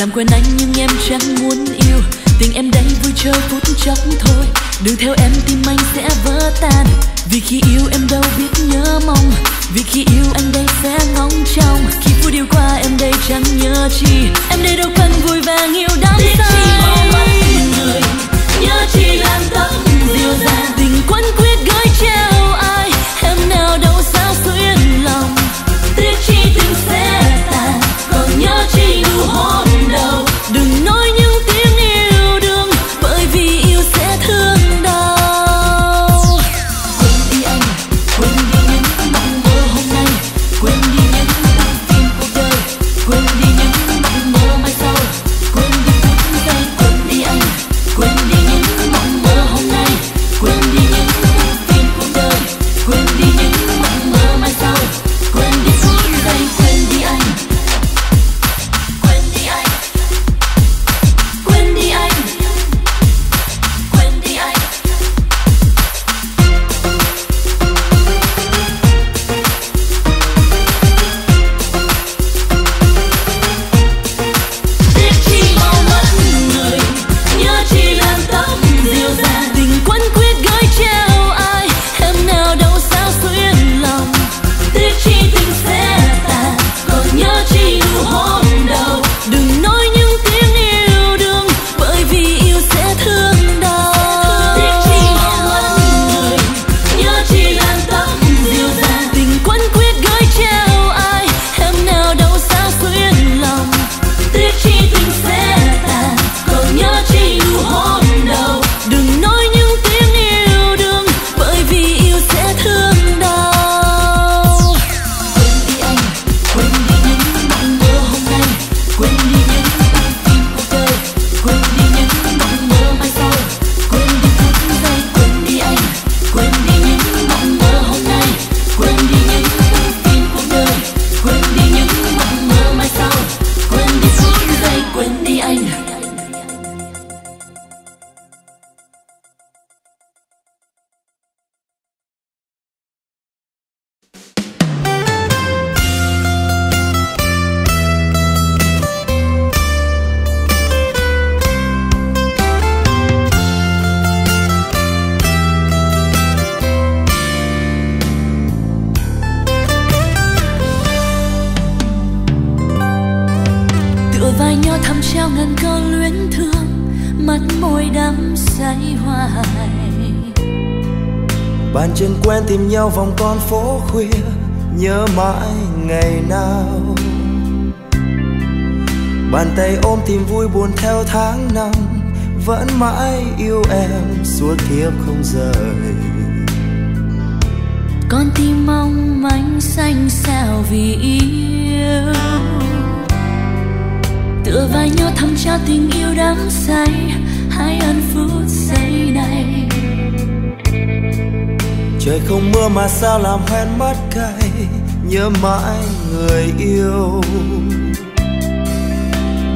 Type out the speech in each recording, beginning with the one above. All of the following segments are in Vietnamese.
làm quen anh nhưng em chẳng muốn yêu. Tình em đây vui chơi phút chốc thôi. Đừng theo em tim anh sẽ vỡ tan. Vì khi yêu em đâu biết nhớ mong. Vì khi yêu anh đây sẽ ngóng trong khi phút điều qua em đây chẳng nhớ chi. Em đây đâu cần vui và nhiều đắm say. nhớ chi làm tâm dịu dàng. tình quấn quýt. Mãi yêu em suốt kiếp không rời. Con tim mong manh xanh sao vì yêu. Tựa vai nhau thầm trao tình yêu đắm say hãy ân phút giây này. Trời không mưa mà sao làm hoen mắt cay nhớ mãi người yêu.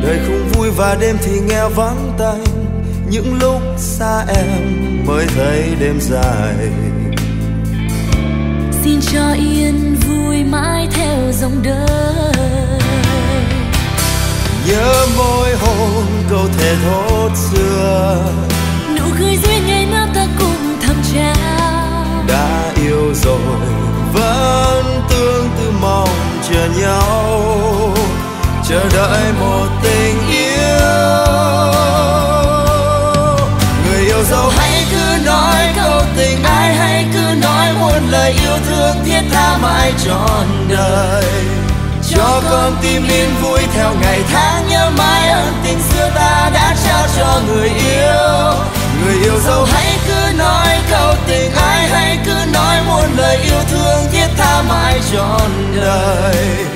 Đời không vui và đêm thì nghe vắng tanh những lúc xa em mới thấy đêm dài. Xin cho yên vui mãi theo dòng đời. Nhớ môi hôn câu thề thốt xưa. Nụ cười duyên ngày nào ta cùng thầm trao. Đã yêu rồi vẫn tương tư mong chờ nhau. Chờ đợi một tình tình ai hãy cứ nói muôn lời yêu thương thiết tha mãi trọn đời. Cho con tim yên vui theo ngày tháng nhớ mãi ơn tình xưa ta đã trao cho người yêu. Người yêu dấu hãy cứ nói câu tình ai hãy cứ nói muôn lời yêu thương thiết tha mãi trọn đời.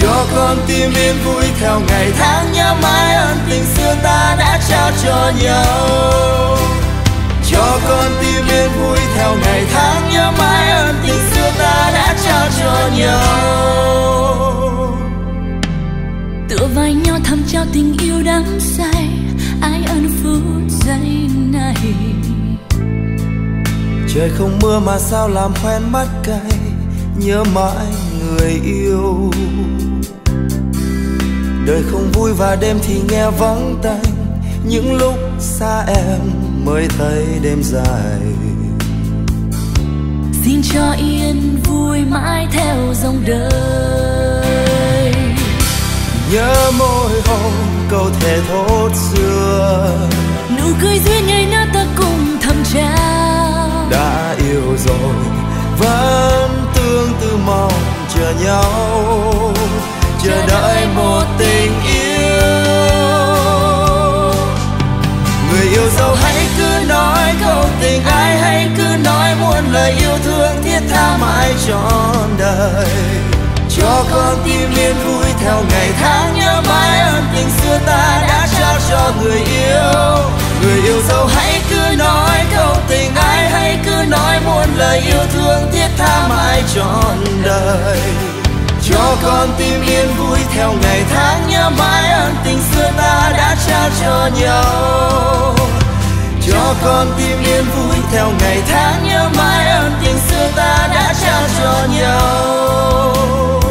Cho con tim yên vui theo ngày tháng nhớ mãi ơn tình xưa ta đã trao cho nhau cho con tim yên vui theo ngày tháng nhớ mãi ơn tình xưa ta đã trao cho nhau. Tựa vai nhau thầm trao tình yêu đắm say ai ân phút giây này? Trời không mưa mà sao làm hoen mắt cay nhớ mãi người yêu. Đời không vui và đêm thì nghe vắng tanh những lúc xa em mới thấy đêm dài. Xin cho yên vui mãi theo dòng đời. Nhớ môi hôn câu thề thốt xưa. Nụ cười duyên ngày nào ta cùng thầm trao. Đã yêu rồi vẫn tương tư mong chờ nhau. Chờ đợi một tình yêu. người yêu dấu hãy cứ nói câu tình ai hay cứ nói muôn lời yêu thương thiết tha mãi trọn đời. Cho con tim yên vui theo ngày tháng nhớ mãi ơn tình xưa ta đã trao cho người yêu. Người yêu dấu hãy cứ nói câu tình ai hãy cứ nói muôn lời yêu thương thiết tha mãi trọn đời. Cho con tim yên vui theo ngày tháng nhớ mãi ơn tình xưa ta đã trao cho nhau cho con tim yên vui theo ngày tháng, nhớ mãi ơn tình xưa ta đã trao cho nhau.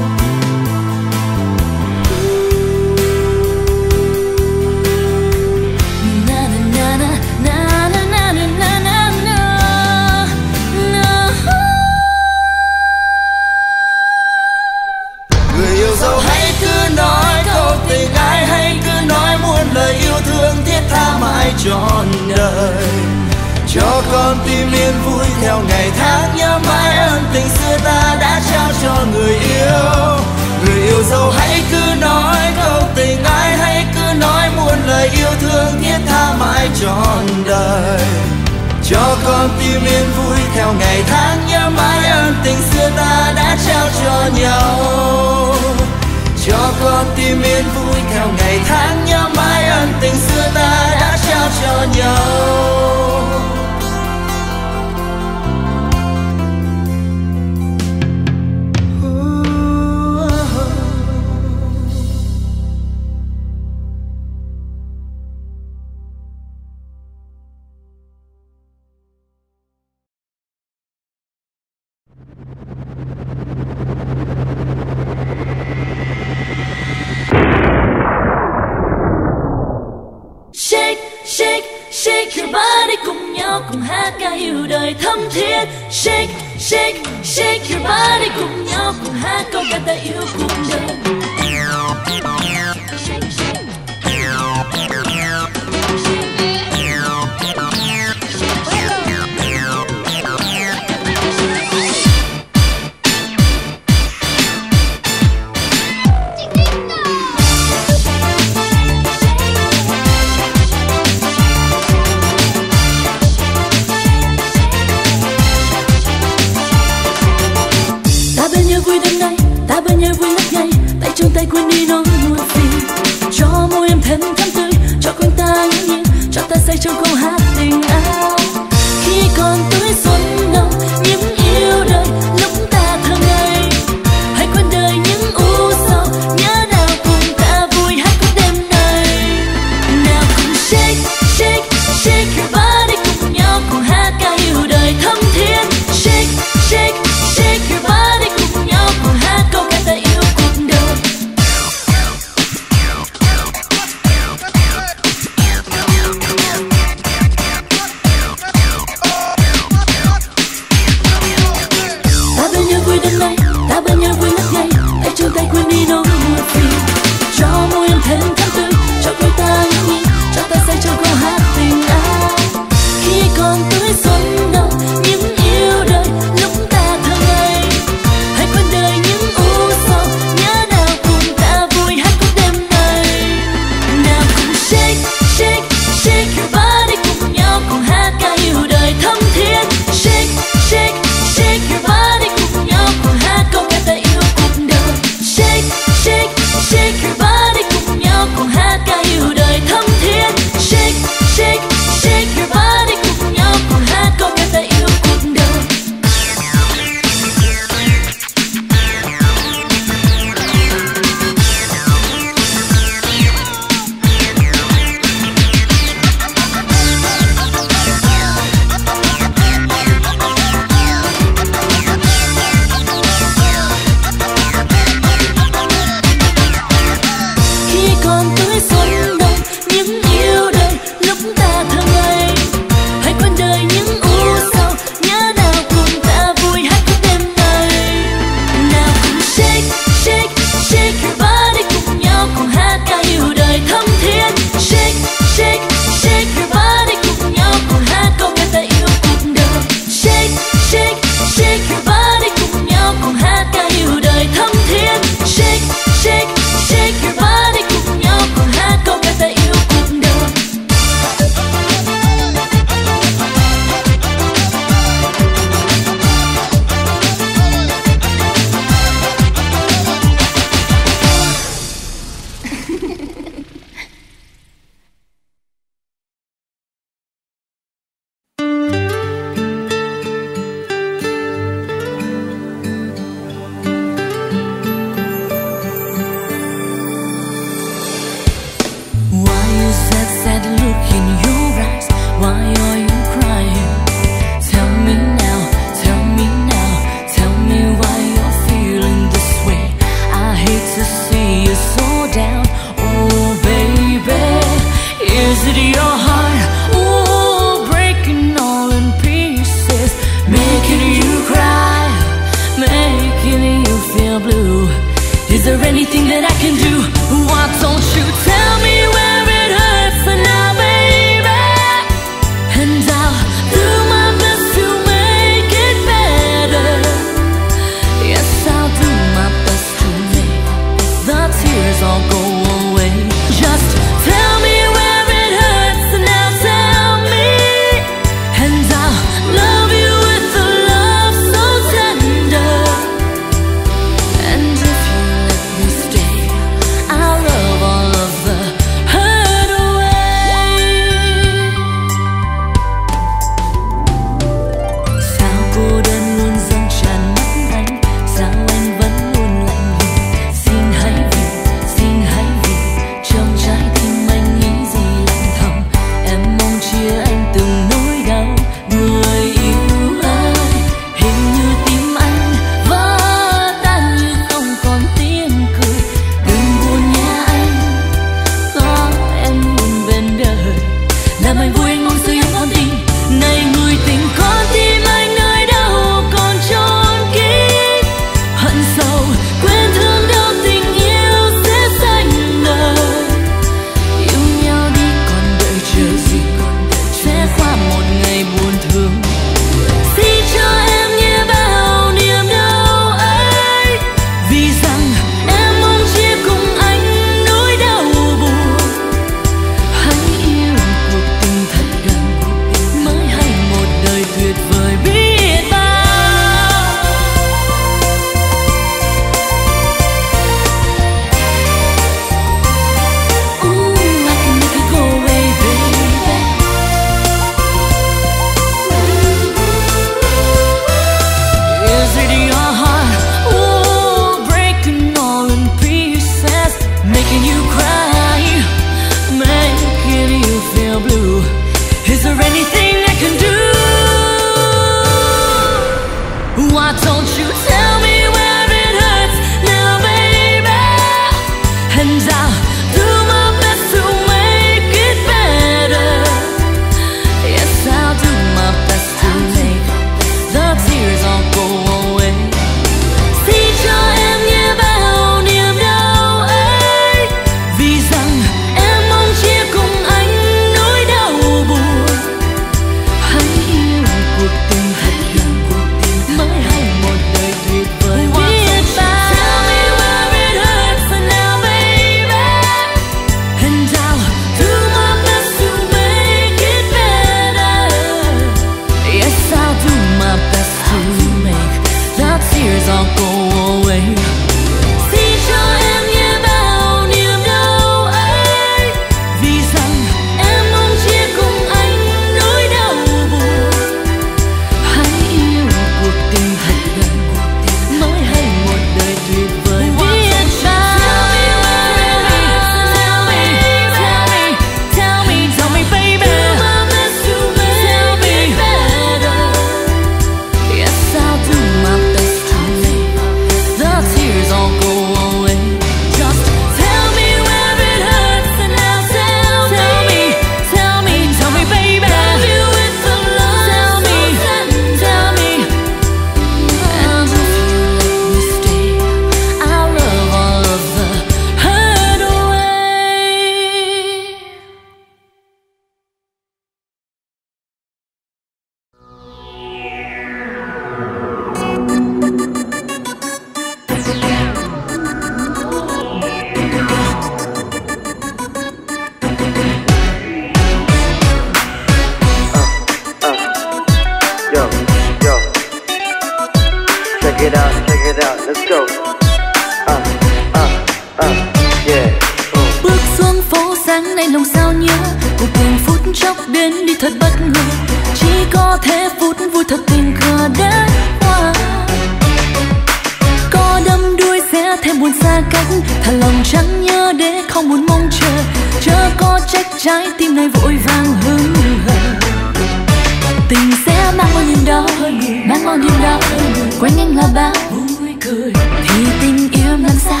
Quanh anh là bao vui cười. Thì tình yêu làm sao?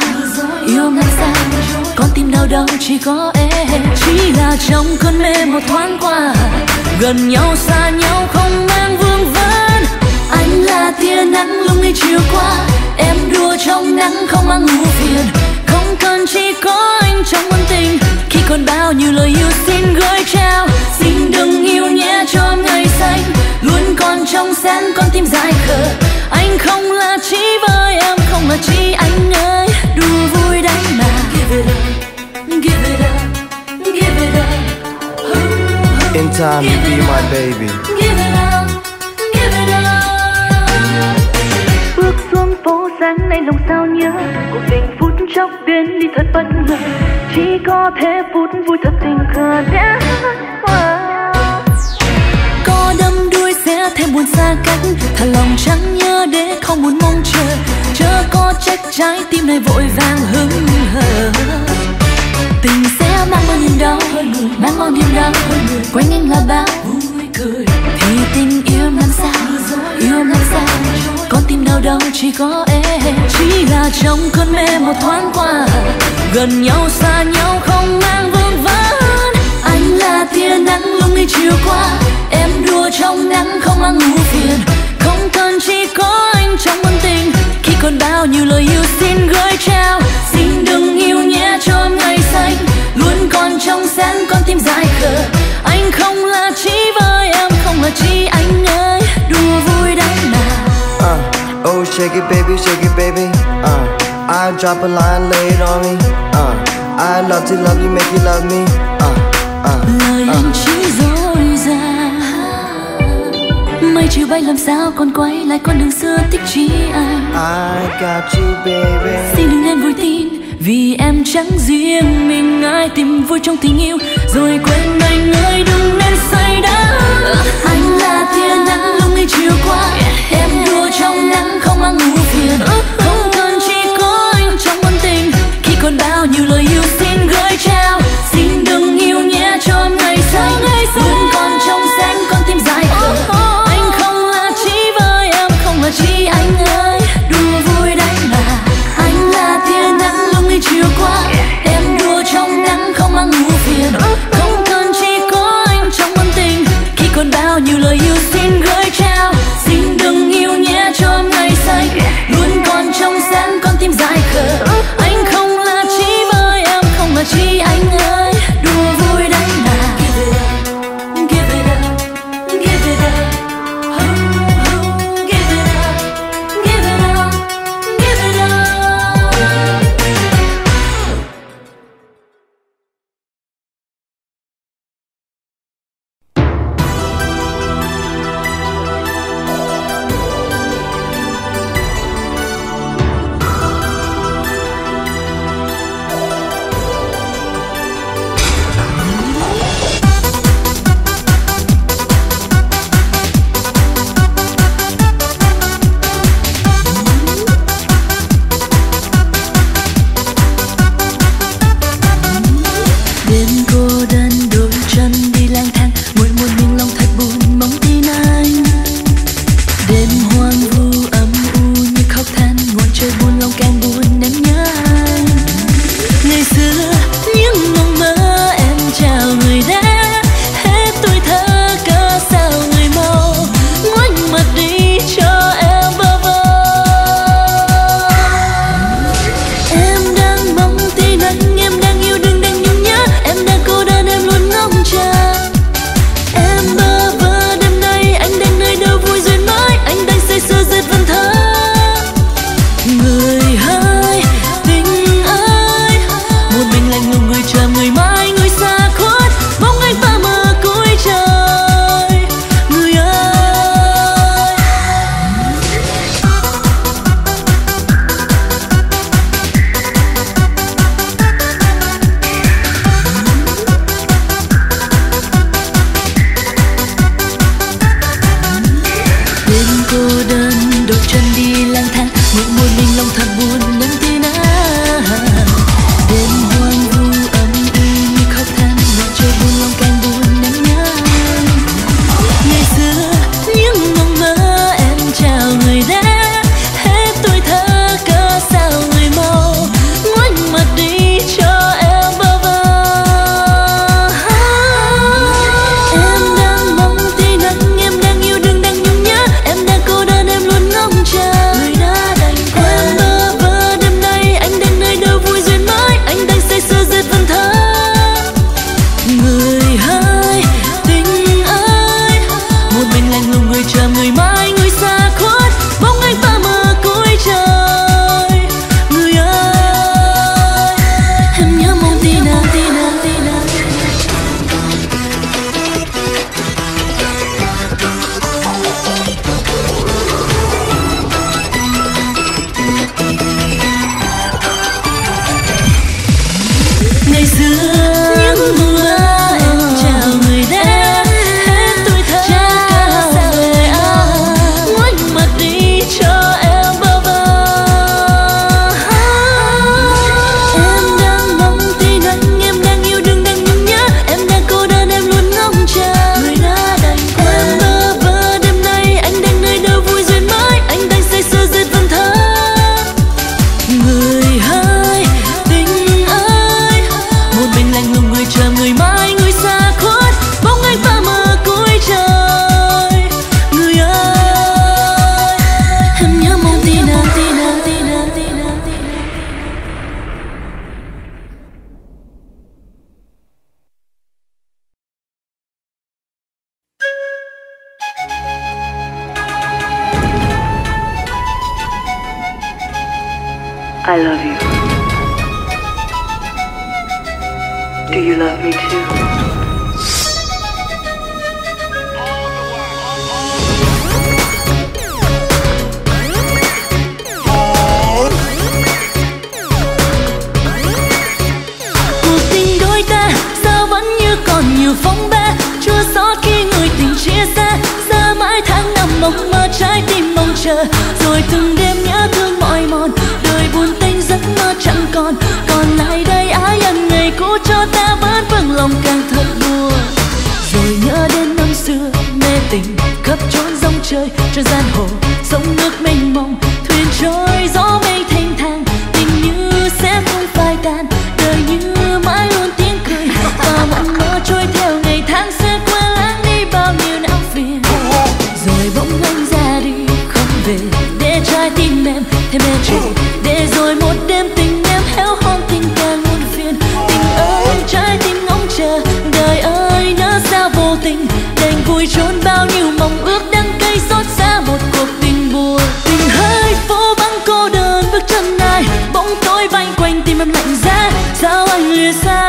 yêu làm sao? con tim đau đâu chỉ có em chỉ là trong cơn mê một thoáng qua gần nhau xa nhau không mang vương vấn anh là tia nắng lúc ngày chiều qua em đua trong nắng không mang ưu phiền không cần chỉ có anh trong ân tình. Khi còn bao nhiêu lời yêu xin gửi trao xin đừng yêu nhé cho ngày xanh. Luôn còn trong sáng con tim dài khờ. Anh không là chỉ với em không là chỉ anh ơi. Đùa vui đấy mà. Give it up give it up give it up. Oh, In time, you be my baby. give it up give it up. Bước xuống phố sáng nay lòng sao nhớ. Cuộc tình phút chốc đến đi thật bất ngờ. Chỉ có thế phút vui thật tình cờ đã qua có đâm đuôi sẽ thêm buồn xa cách. Thà lòng chẳng nhớ để không muốn mong chờ. Chớ có trách trái tim này vội vàng hứng hờ. Tình sẽ mang bao niềm đau mang bao niềm đau quanh anh là bao vui cười. Thì tình yêu làm sao, yêu làm sao con tim đau đâu chỉ có em. Chỉ là trong cơn mê một thoáng qua. Gần nhau, xa nhau, không mang vương vấn anh là tia nắng lung linh chiều qua. Em đua trong nắng không mang ngủ phiền. Không cần chỉ có anh trong ân tình. Khi còn bao nhiêu lời yêu xin gửi trao, xin đừng yêu nhé cho ngày xanh. Luôn còn trong sáng, con tim dài khờ. Anh không là chỉ với em, không là chỉ anh ơi. Đùa vui đấy Uh, oh, shake it, baby, shake it, baby. Uh, I drop a line, lay it on me. Uh, I love to love you, make you love me. Uh, uh, lời anh chỉ dối gian mây chiều bay làm sao còn quay lại con đường xưa thích chỉ anh I got you, baby. xin đừng nên vui tin vì em chẳng riêng mình ai tìm vui trong tình yêu rồi quên anh ơi đừng nên say đắm anh là tia nắng lúc ngày chiều qua em nắng không mang ngủ phiền. Không cần chỉ có anh trong ân tình. Khi còn bao nhiêu lời yêu xin gửi trao, xin đừng yêu nhé cho ngày xanh luôn còn trong 늘 사랑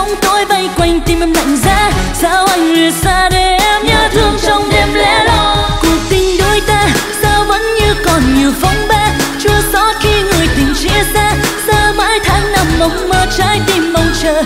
bóng tối bay quanh tim em lạnh giá sao anh lìa xa để em nhớ thương trong đêm lẻ loi? Cuộc tình đôi ta, sao vẫn như còn nhiều phong ba chưa rõ khi người tình chia xa sao mãi tháng năm mong mơ trái tim mong chờ?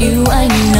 Ràng yêu anh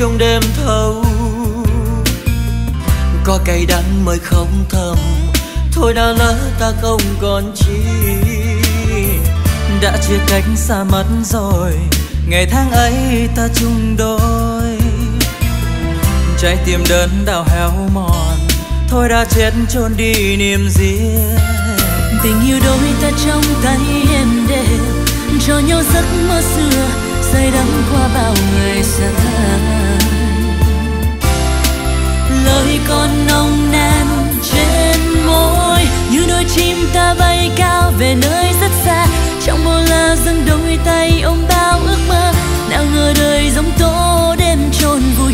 trong đêm thâu. Có cay đắng mới không thầm, thôi đã lỡ ta không còn chi. Đã chia cách xa mất rồi, ngày tháng ấy ta chung đôi. Trái tim đớn đau héo mòn, thôi đã chết chôn đi niềm riêng. Tình yêu đôi ta trong tay em để cho nhau giấc mơ xưa, say đắm qua bao ngày xa lời còn nồng nàn trên môi. Như đôi chim ta bay cao về nơi rất xa. Trong bao la dâng đôi tay ôm bao ước mơ. Nào ngờ đời giống tố đêm chôn vùi.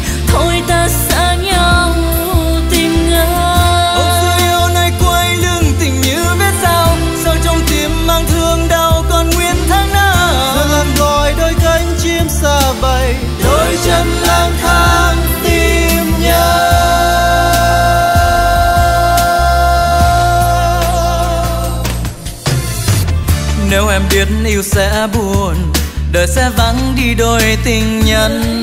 Em biết yêu sẽ buồn Đời sẽ vắng đi đôi tình nhân.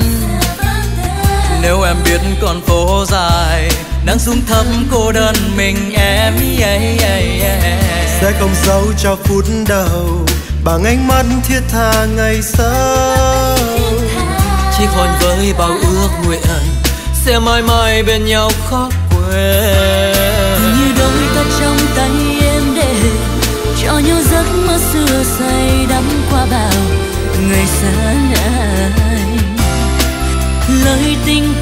Nếu em biết con phố dài nắng xuống thấp cô đơn mình em yeah, yeah, yeah. sẽ không giấu cho phút đầu bằng ánh mắt thiết tha ngày sau. Chỉ còn với bao ước nguyện sẽ mãi mãi bên nhau khó quên say đắm qua bao ngày xa lạnh lời tình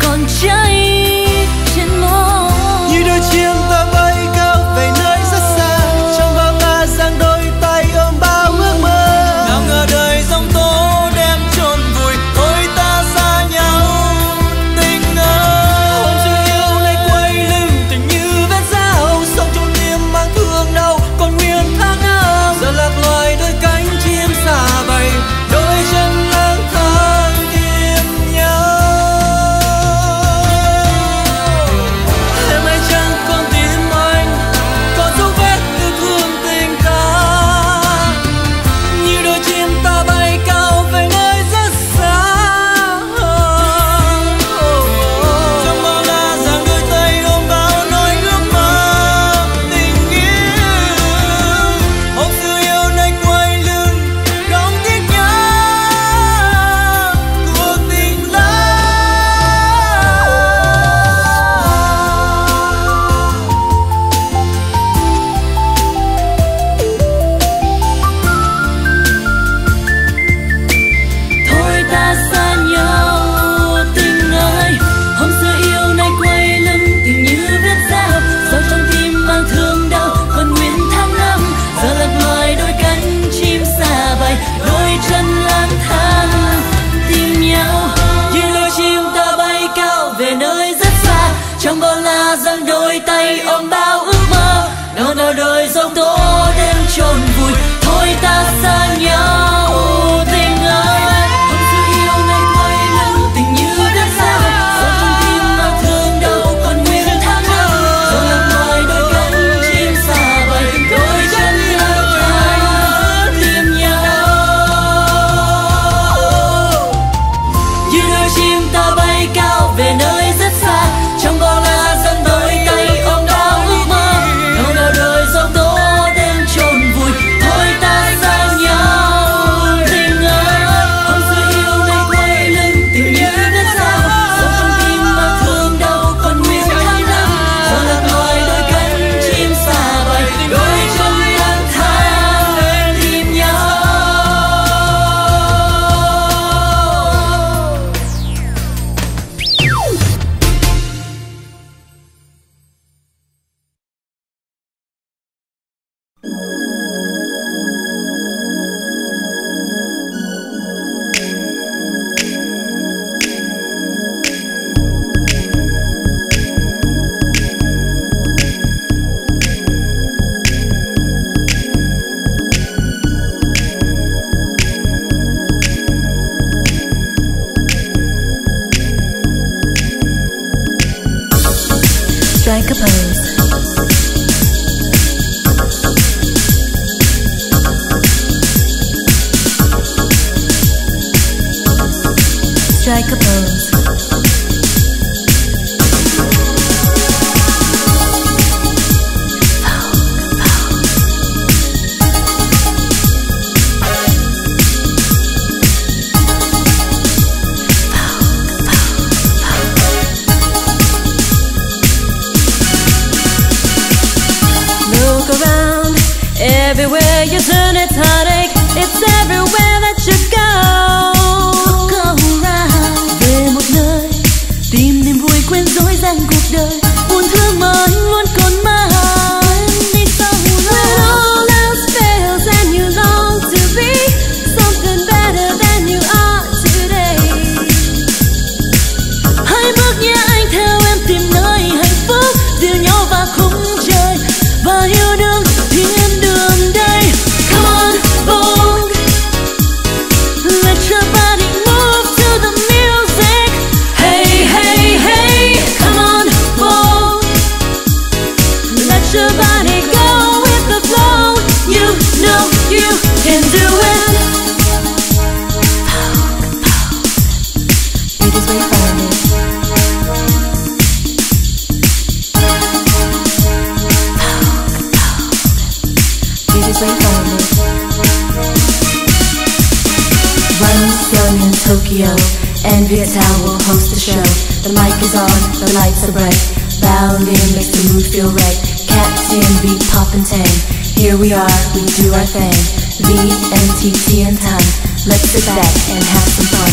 so bright. Loud in makes the mood feel right. Cats in beat, pop and tang. Here we are, we do our thing. VNTT and time. Let's sit back and have some fun.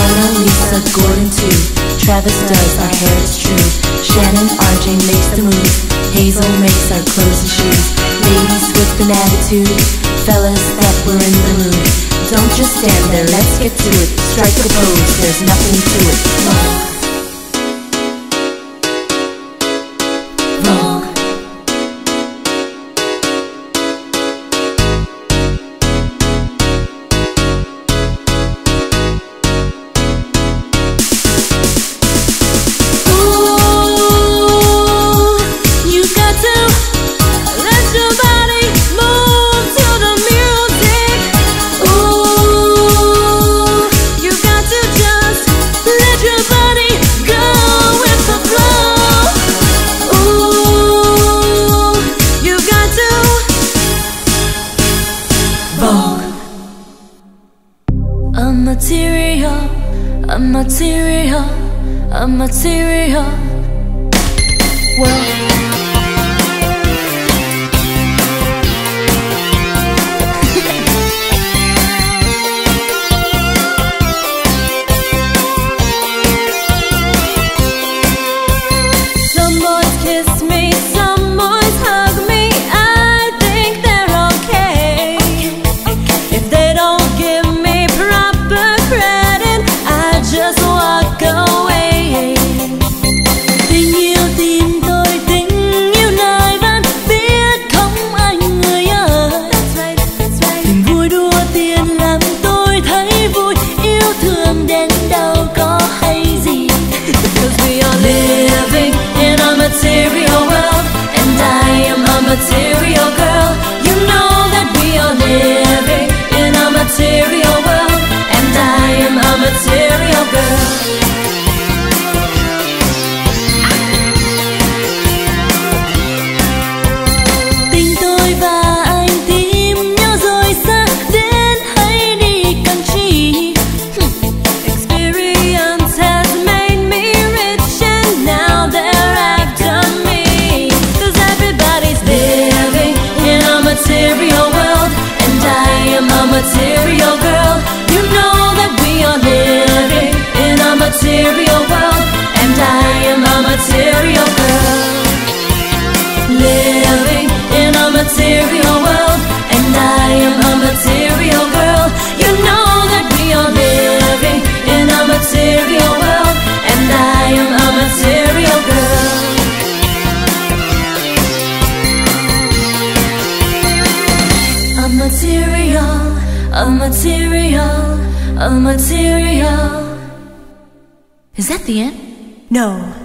Mona Lisa, Gordon too. Travis does our hair, it's true. Shannon RJ makes the move. Hazel makes our clothes and shoes. Ladies with an attitude. Fellas that we're in the mood. Don't just stand there, let's get to it. Strike a pose, there's nothing to it. a material world a material. Is that the end? No.